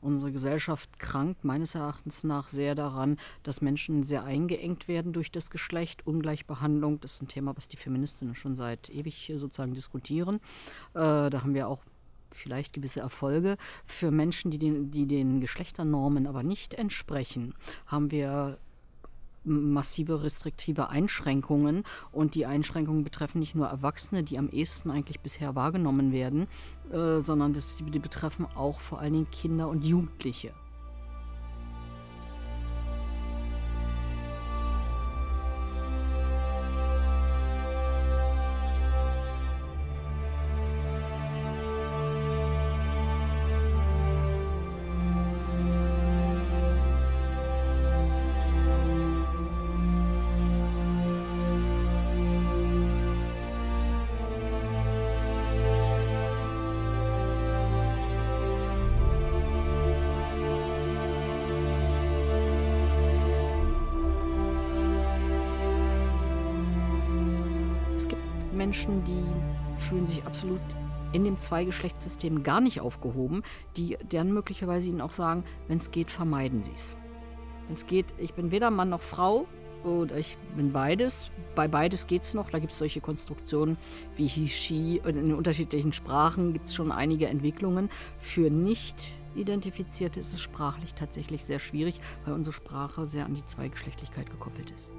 Unsere Gesellschaft krankt meines Erachtens nach sehr daran, dass Menschen sehr eingeengt werden durch das Geschlecht. Ungleichbehandlung, das ist ein Thema, was die Feministinnen schon seit ewig sozusagen diskutieren. Äh, da haben wir auch vielleicht gewisse Erfolge. Für Menschen, die den, die den Geschlechternormen aber nicht entsprechen, haben wir massive restriktive Einschränkungen und die Einschränkungen betreffen nicht nur Erwachsene, die am ehesten eigentlich bisher wahrgenommen werden, äh, sondern das, die betreffen auch vor allen Dingen Kinder und Jugendliche. Menschen, die fühlen sich absolut in dem Zweigeschlechtssystem gar nicht aufgehoben, die dann möglicherweise ihnen auch sagen, wenn es geht, vermeiden sie es. Wenn es geht, ich bin weder Mann noch Frau oder ich bin beides. Bei beides geht es noch. Da gibt es solche Konstruktionen wie He, She. In unterschiedlichen Sprachen gibt es schon einige Entwicklungen. Für nicht Identifizierte ist es sprachlich tatsächlich sehr schwierig, weil unsere Sprache sehr an die Zweigeschlechtlichkeit gekoppelt ist.